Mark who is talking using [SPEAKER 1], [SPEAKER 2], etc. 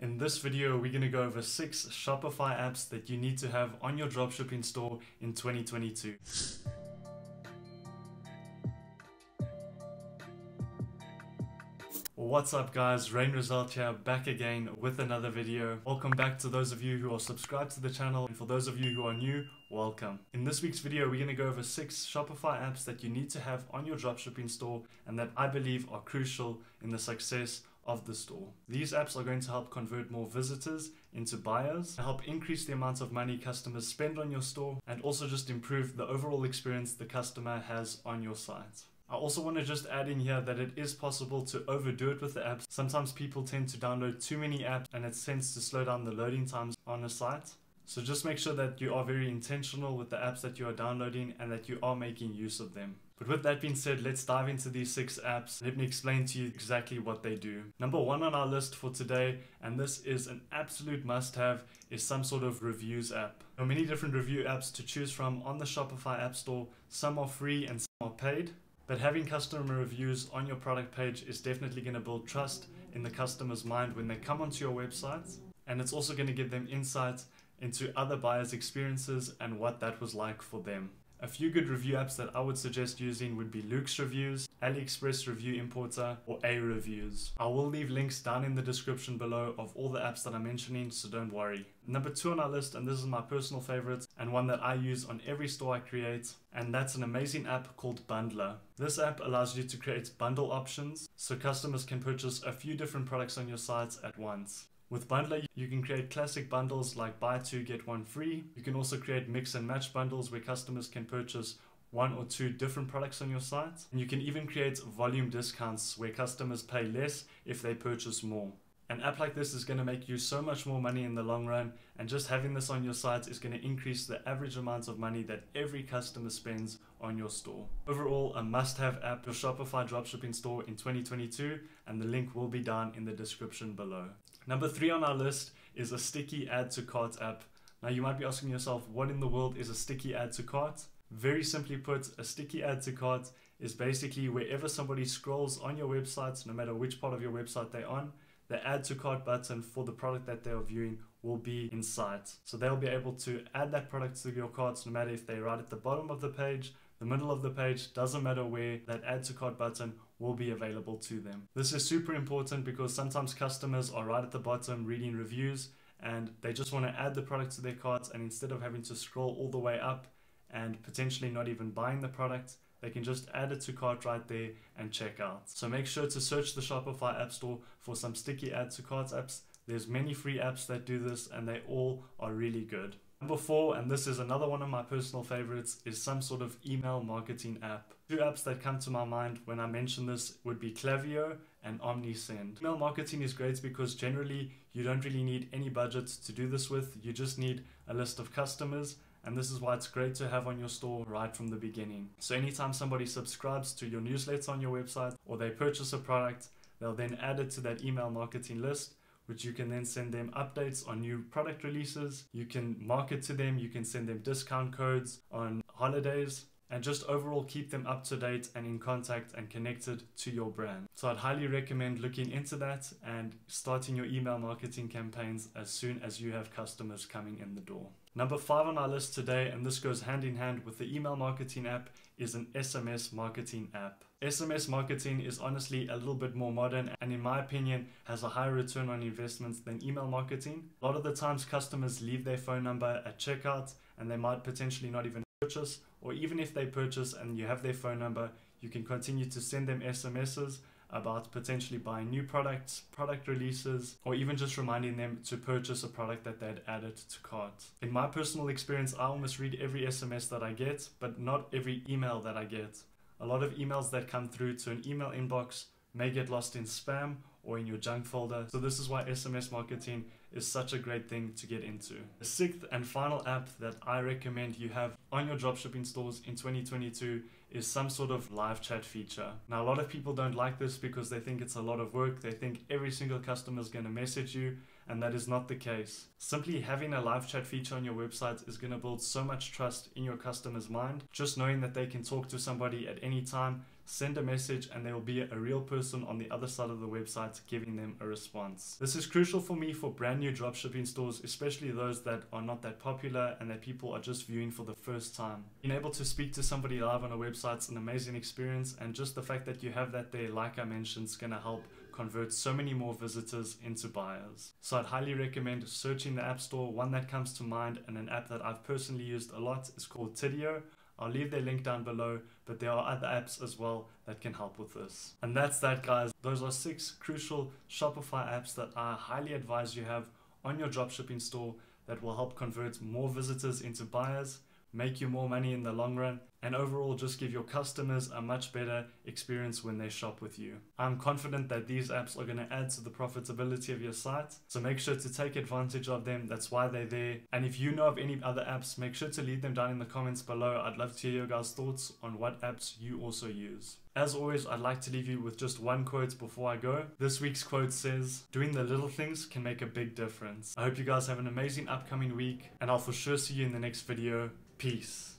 [SPEAKER 1] In this video, we're going to go over six Shopify apps that you need to have on your dropshipping store in 2022. What's up guys, Rayne Roselt here, back again with another video. Welcome back to those of you who are subscribed to the channel and for those of you who are new, welcome. In this week's video, we're to go over 6 Shopify apps that you need to have on your dropshipping store and that I believe are crucial in the success of the store. These apps are going to help convert more visitors into buyers, help increase the amount of money customers spend on your store, and also just improve the overall experience the customer has on your site. I also want to just add in here that it is possible to overdo it with the apps. Sometimes people tend to download too many apps and it tends to slow down the loading times on a site. So just make sure that you are very intentional with the apps that you are downloading and that you are making use of them. But with that being said, let's dive into these six apps. Let me explain to you exactly what they do. Number one on our list for today, and this is an absolute must have, is some sort of reviews app. There are many different review apps to choose from on the Shopify App Store. Some are free and some are paid. But having customer reviews on your product page is definitely going to build trust in the customer's mind when they come onto your website. And it's also going to give them insight into other buyers' experiences and what that was like for them. A few good review apps that I would suggest using would be Loox Reviews, AliExpress Review Importer, or A Reviews. I will leave links down in the description below of all the apps that I'm mentioning, so don't worry. Number two on our list, and this is my personal favorite, and one that I use on every store I create, and that's an amazing app called Bundler. This app allows you to create bundle options, so customers can purchase a few different products on your site at once. With Bundler, you can create classic bundles like buy two, get one free. You can also create mix and match bundles where customers can purchase one or two different products on your site. And you can even create volume discounts where customers pay less if they purchase more. An app like this is going to make you so much more money in the long run, and just having this on your site is going to increase the average amount of money that every customer spends on your store. Overall, a must have app for Shopify dropshipping store in 2022, and the link will be down in the description below. Number three on our list is a sticky add to cart app. Now, you might be asking yourself, what in the world is a sticky add to cart? Very simply put, a sticky add to cart is basically wherever somebody scrolls on your website, no matter which part of your website they're on, the add to cart button for the product that they are viewing will be in sight. So they'll be able to add that product to your carts no matter if they're right at the bottom of the page, the middle of the page, doesn't matter where, that add to cart button will be available to them. This is super important because sometimes customers are right at the bottom reading reviews and they just want to add the product to their carts and instead of having to scroll all the way up and potentially not even buying the product, they can just add it to cart right there and check out. So make sure to search the Shopify App Store for some sticky add to carts apps. There's many free apps that do this and they all are really good. Number four, and this is another one of my personal favorites, is some sort of email marketing app. Two apps that come to my mind when I mention this would be Klaviyo and OmniSend. Email marketing is great because generally you don't really need any budget to do this with. You just need a list of customers and this is why it's great to have on your store right from the beginning. So anytime somebody subscribes to your newsletter on your website or they purchase a product, they'll then add it to that email marketing list which you can then send them updates on new product releases. You can market to them, you can send them discount codes on holidays, and just overall keep them up to date and in contact and connected to your brand. So I'd highly recommend looking into that and starting your email marketing campaigns as soon as you have customers coming in the door. Number five on our list today, and this goes hand in hand with the email marketing app, is an SMS marketing app. SMS marketing is honestly a little bit more modern and, in my opinion, has a higher return on investment than email marketing. A lot of the times, customers leave their phone number at checkout and they might potentially not even purchase, or even if they purchase and you have their phone number, you can continue to send them SMSs about potentially buying new products, product releases, or even just reminding them to purchase a product that they'd added to cart. In my personal experience, I almost read every SMS that I get, but not every email that I get. A lot of emails that come through to an email inbox may get lost in spam or in your junk folder. So this is why SMS marketing is such a great thing to get into. The sixth and final app that I recommend you have on your dropshipping stores in 2022 is some sort of live chat feature. Now, a lot of people don't like this because they think it's a lot of work. They think every single customer is going to message you, and that is not the case. Simply having a live chat feature on your website is going to build so much trust in your customer's mind. Just knowing that they can talk to somebody at any time send a message, and there will be a real person on the other side of the website giving them a response. This is crucial for me for brand new dropshipping stores, especially those that are not that popular and that people are just viewing for the first time. Being able to speak to somebody live on a website is an amazing experience, and just the fact that you have that there, like I mentioned, is going to help convert so many more visitors into buyers. So I'd highly recommend searching the App Store. One that comes to mind and an app that I've personally used a lot is called Tidio. I'll leave their link down below, but there are other apps as well that can help with this. And that's that guys. Those are six crucial Shopify apps that I highly advise you have on your dropshipping store that will help convert more visitors into buyers make you more money in the long run, and overall just give your customers a much better experience when they shop with you. I'm confident that these apps are going to add to the profitability of your site, so make sure to take advantage of them. That's why they're there. And if you know of any other apps, make sure to leave them down in the comments below. I'd love to hear your guys' thoughts on what apps you also use. As always, I'd like to leave you with just one quote before I go. This week's quote says, Doing the little things can make a big difference. I hope you guys have an amazing upcoming week, and I'll for sure see you in the next video. Peace.